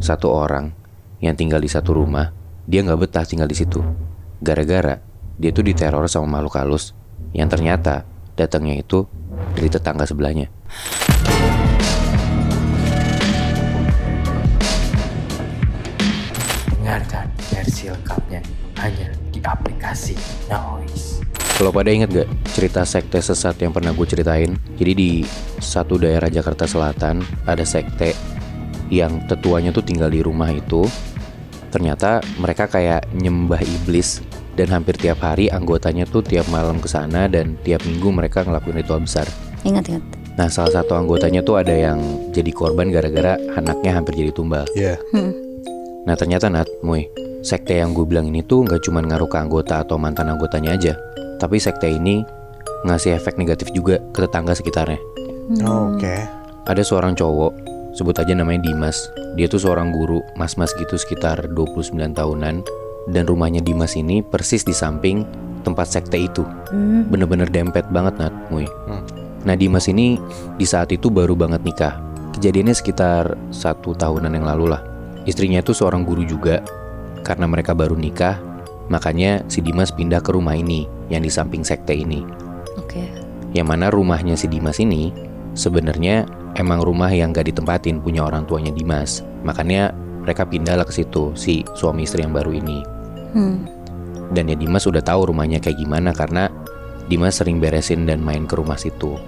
satu orang yang tinggal di satu rumah, dia nggak betah tinggal di situ. Gara-gara dia tuh diteror sama makhluk halus yang ternyata datangnya itu dari tetangga sebelahnya. Dengarkan versi lengkapnya hanya di aplikasi Noise. Kalau pada inget gak cerita sekte sesat yang pernah gue ceritain? Jadi di satu daerah Jakarta Selatan ada sekte yang tetuanya tuh tinggal di rumah itu. Ternyata mereka kayak nyembah iblis dan hampir tiap hari anggotanya tuh tiap malam ke sana dan tiap minggu mereka ngelakuin ritual besar. Ingat ingat. Nah, salah satu anggotanya tuh ada yang jadi korban gara-gara anaknya hampir jadi tumbal. Iya. Hmm. Nah, ternyata Nat, Muy, sekte yang gue bilang ini tuh nggak cuma ngaruh ke anggota atau mantan anggotanya aja, tapi sekte ini ngasih efek negatif juga ke tetangga sekitarnya. Oh, Oke. Ada seorang cowok, sebut aja namanya Dimas. Dia tuh seorang guru, mas-mas gitu sekitar 29 tahunan. Dan rumahnya Dimas ini persis di samping tempat sekte itu. Hmm. Bener-bener dempet banget Nat, Muy. Hmm. Nah Dimas ini di saat itu baru banget nikah. Kejadiannya sekitar satu tahunan yang lalu lah. Istrinya itu seorang guru juga. Karena mereka baru nikah, makanya si Dimas pindah ke rumah ini yang di samping sekte ini. Oke. Yang mana rumahnya si Dimas ini sebenarnya emang rumah yang gak ditempatin punya orang tuanya Dimas. Makanya mereka pindahlah ke situ si suami istri yang baru ini. Hmm. Dan ya Dimas udah tahu rumahnya kayak gimana karena Dimas sering beresin dan main ke rumah situ.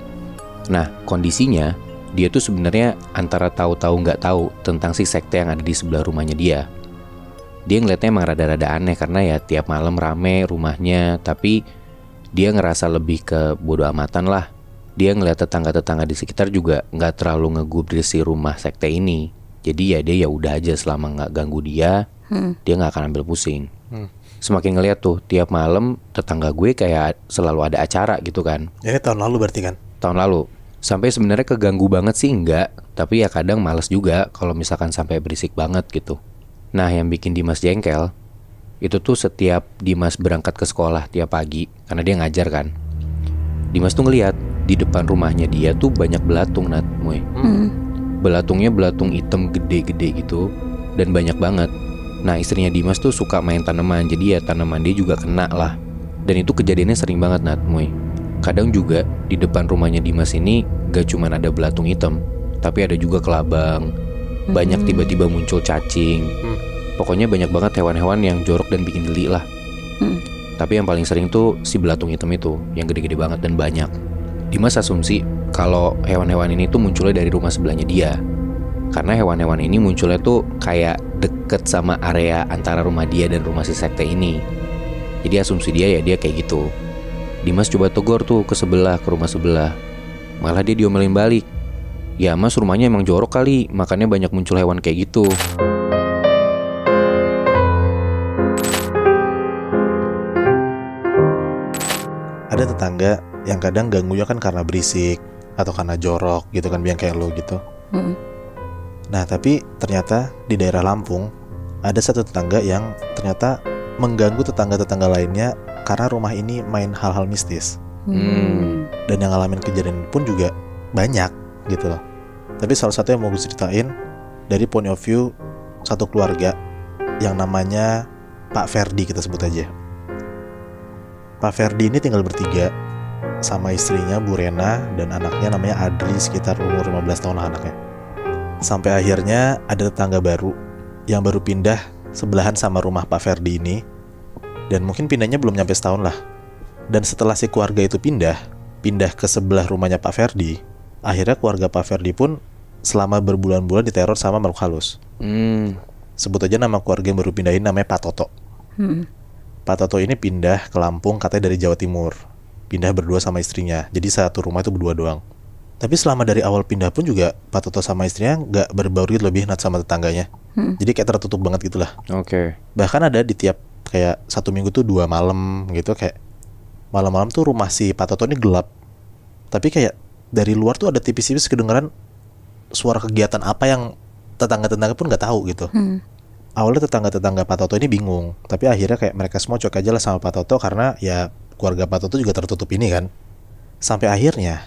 Nah, kondisinya dia tuh sebenarnya antara tahu-tahu nggak tahu tentang si sekte yang ada di sebelah rumahnya dia. Dia ngeliatnya emang rada-rada aneh karena ya tiap malam rame rumahnya, tapi dia ngerasa lebih ke bodo amatan lah. Dia ngeliat tetangga-tetangga di sekitar juga nggak terlalu ngegubris si rumah sekte ini. Jadi ya dia ya udah aja selama nggak ganggu dia, Hmm. dia nggak akan ambil pusing. Hmm. Semakin ngeliat tuh tiap malam tetangga gue kayak selalu ada acara gitu kan Ini tahun lalu berarti kan? tahun lalu. Sampai sebenarnya keganggu banget sih enggak, tapi ya kadang males juga kalau misalkan sampai berisik banget gitu. Nah, yang bikin Dimas jengkel itu tuh setiap Dimas berangkat ke sekolah tiap pagi karena dia ngajar kan. Dimas tuh ngeliat di depan rumahnya dia tuh banyak belatung nat, Moy. Hmm. Belatungnya belatung hitam gede-gede gitu dan banyak banget. Nah istrinya Dimas tuh suka main tanaman jadi ya tanaman dia juga kena lah. Dan itu kejadiannya sering banget Nat Moy. Kadang juga di depan rumahnya Dimas ini gak cuman ada belatung hitam, tapi ada juga kelabang. Banyak Hmm. tiba-tiba muncul cacing. Hmm. Pokoknya banyak banget hewan-hewan yang jorok dan bikin geli lah. Hmm. Tapi yang paling sering tuh si belatung hitam itu yang gede-gede banget dan banyak. Dimas asumsi kalau hewan-hewan ini tuh munculnya dari rumah sebelahnya dia. Karena hewan-hewan ini munculnya tuh kayak deket sama area antara rumah dia dan rumah si sekte ini. Jadi asumsi dia ya dia kayak gitu. Dimas coba tegur tuh ke sebelah, ke rumah sebelah. Malah dia diomelin balik. Ya mas rumahnya emang jorok kali, makanya banyak muncul hewan kayak gitu. Ada tetangga yang kadang ganggunya kan karena berisik atau karena jorok gitu kan yang kayak lo gitu. Hmm. Nah tapi ternyata di daerah Lampung ada satu tetangga yang ternyata mengganggu tetangga-tetangga lainnya karena rumah ini main hal-hal mistis Hmm. dan yang ngalamin kejadian pun juga banyak gitu loh. Tapi salah satu yang mau gue ceritain dari point of view satu keluarga yang namanya Pak Ferdi kita sebut aja. Pak Ferdi ini tinggal bertiga sama istrinya Bu Rena dan anaknya namanya Adri sekitar umur 15 tahun lah anaknya. Sampai akhirnya ada tetangga baru yang baru pindah sebelahan sama rumah Pak Ferdi ini dan mungkin pindahnya belum nyampe setahun lah. Dan setelah si keluarga itu pindah, pindah ke sebelah rumahnya Pak Ferdi, akhirnya keluarga Pak Ferdi pun selama berbulan-bulan diteror sama makhluk halus. Hmm. Sebut aja nama keluarga yang baru pindahin namanya Pak Toto. Hmm. Pak Toto ini pindah ke Lampung katanya dari Jawa Timur. Pindah berdua sama istrinya. Jadi satu rumah itu berdua doang. Tapi selama dari awal pindah pun juga Pak Toto sama istrinya nggak berbauri lebih nat sama tetangganya. Hmm. Jadi kayak tertutup banget gitulah. Oke. Bahkan ada di tiap kayak satu minggu tuh dua malam gitu kayak malam-malam tuh rumah si Pak Toto ini gelap. Tapi kayak dari luar tuh ada tipis-tipis kedengeran suara kegiatan apa yang tetangga-tetangga pun nggak tahu gitu. Hmm. Awalnya tetangga-tetangga Pak Toto ini bingung, tapi akhirnya kayak mereka semua cuek aja lah sama Pak Toto karena ya keluarga Pak Toto juga tertutup ini kan. Sampai akhirnya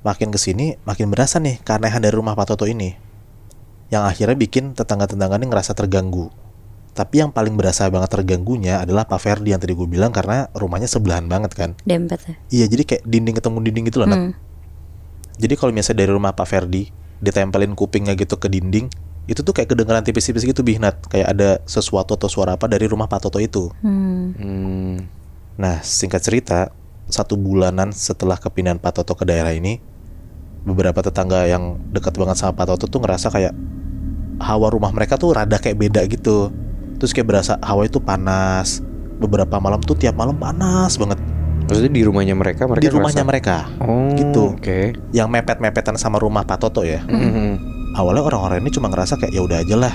makin ke sini makin berasa nih keanehan dari rumah Pak Toto ini. yang akhirnya bikin tetangga-tetangganya ngerasa terganggu. Tapi yang paling berasa banget terganggunya adalah Pak Ferdi yang tadi gue bilang karena rumahnya sebelahan banget kan. Dempet ya. Iya jadi kayak dinding ketemu dinding gitu loh Nat. Hmm. Jadi kalau misalnya dari rumah Pak Ferdi ditempelin kupingnya gitu ke dinding, itu tuh kayak kedengeran tipis-tipis gitu Bihnat. Kayak ada sesuatu atau suara apa dari rumah Pak Toto itu. Hmm. Hmm. Nah singkat cerita, satu bulanan setelah kepindahan Pak Toto ke daerah ini, beberapa tetangga yang dekat banget sama Pak Toto tuh ngerasa kayak hawa rumah mereka tuh rada kayak beda gitu. Terus kayak berasa hawa itu panas. Beberapa malam tuh tiap malam panas banget Maksudnya di rumahnya mereka mereka di rumahnya ngerasa- mereka. Oh, gitu. Oke. Yang mepet-mepetan sama rumah Pak Toto ya. Mhm. awalnya orang-orang ini cuma ngerasa kayak ya udah aja lah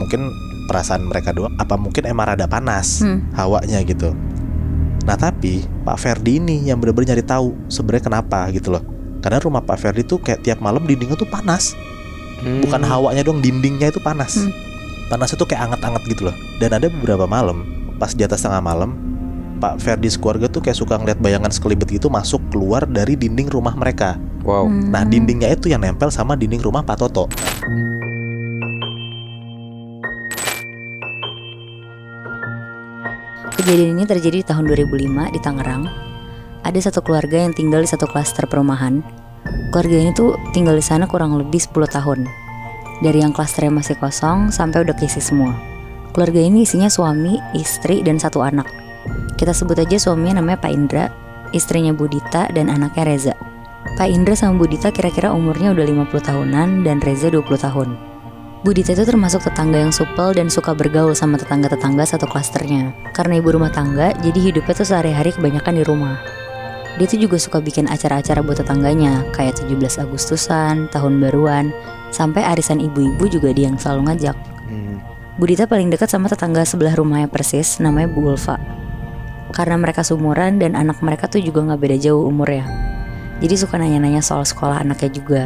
mungkin perasaan mereka doang apa mungkin emang rada panas Hmm. hawanya gitu nah tapi Pak Ferdi ini yang bener-bener nyari tahu sebenarnya kenapa gitu loh karena rumah Pak Ferdi tuh kayak tiap malam dindingnya tuh panas bukan Hmm. hawanya dong dindingnya itu panas Hmm. panasnya tuh kayak anget-anget gitu loh dan ada beberapa malam pas di atas tengah malam Pak Ferdi sekeluarga tuh kayak suka ngeliat bayangan sekelibet gitu masuk keluar dari dinding rumah mereka Wow. Hmm. nah dindingnya itu yang nempel sama dinding rumah Pak Toto Kejadian ini terjadi di tahun 2005 di Tangerang. Ada satu keluarga yang tinggal di satu klaster perumahan. Keluarga ini tuh tinggal di sana kurang lebih 10 tahun. Dari yang klasternya masih kosong sampai udah keisi semua. Keluarga ini isinya suami, istri, dan satu anak. Kita sebut aja suaminya namanya Pak Indra, istrinya Budita, dan anaknya Reza. Pak Indra sama Budita kira-kira umurnya udah 50 tahunan dan Reza 20 tahun. Budita itu termasuk tetangga yang supel dan suka bergaul sama tetangga-tetangga satu klasternya. Karena ibu rumah tangga, jadi hidupnya tuh sehari-hari kebanyakan di rumah. Dia tuh juga suka bikin acara-acara buat tetangganya, kayak 17 Agustusan, tahun baruan, sampai arisan ibu-ibu juga dia yang selalu ngajak. Hmm. Budita paling dekat sama tetangga sebelah rumahnya persis, namanya Bu Ulfa. Karena mereka sumuran dan anak mereka tuh juga nggak beda jauh umurnya. Jadi suka nanya-nanya soal sekolah anaknya juga.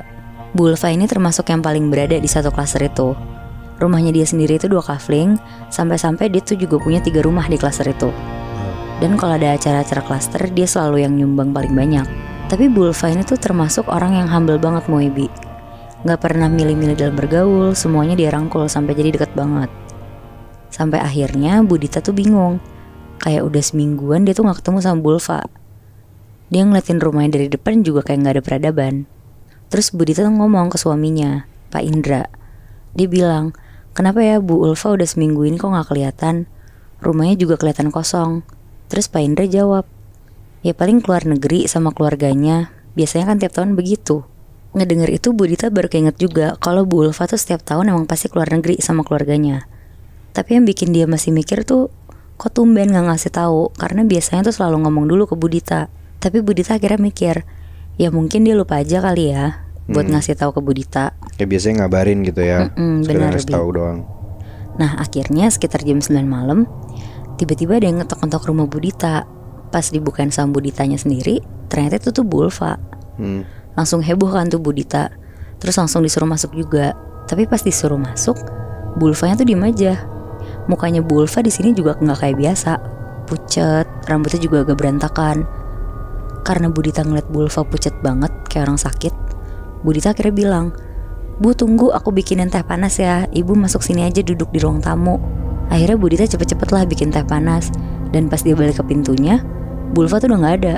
Bu ini termasuk yang paling berada di satu klaster itu. Rumahnya dia sendiri itu dua kafling, sampai-sampai dia tuh juga punya tiga rumah di klaster itu. Dan kalau ada acara-acara klaster, dia selalu yang nyumbang paling banyak. Tapi Bu ini tuh termasuk orang yang humble banget Moebi. Gak pernah milih-milih dalam bergaul, semuanya dia rangkul sampai jadi deket banget. Sampai akhirnya Budita tuh bingung. Kayak udah semingguan dia tuh gak ketemu sama Bulfa. Dia ngeliatin rumahnya dari depan juga kayak gak ada peradaban. Terus Budita tuh ngomong ke suaminya, Pak Indra. Dia bilang, kenapa ya Bu Ulfa udah seminggu ini kok gak kelihatan? Rumahnya juga kelihatan kosong. Terus Pak Indra jawab, ya paling keluar negeri sama keluarganya. Biasanya kan tiap tahun begitu. Ngedenger itu Budita baru keinget juga kalau Bu Ulfa tuh setiap tahun emang pasti keluar negeri sama keluarganya. Tapi yang bikin dia masih mikir tuh kok tumben gak ngasih tahu karena biasanya tuh selalu ngomong dulu ke Budita. Tapi Budita akhirnya mikir, ya mungkin dia lupa aja kali ya buat Hmm. ngasih tahu ke Budita. Kayak biasanya ngabarin gitu ya. Mm-mm, Sekedar benar, ngasih tahu doang. Nah akhirnya sekitar jam 9 malam Tiba-tiba ada yang ngetok-ngetok rumah Budita Pas dibukain sama Buditanya sendiri Ternyata itu tuh Bulfa Hmm. Langsung heboh kan tuh Budita Terus langsung disuruh masuk juga Tapi pas disuruh masuk Bulfanya tuh diem aja Mukanya Bulfa di sini juga nggak kayak biasa Pucet Rambutnya juga agak berantakan Karena Budita ngeliat Bulfa pucet banget Kayak orang sakit Budita akhirnya bilang Bu tunggu aku bikinin teh panas ya. Ibu masuk sini aja duduk di ruang tamu. Akhirnya Budita cepet-cepet lah bikin teh panas. Dan pas dia balik ke pintunya Bulfa tuh udah gak ada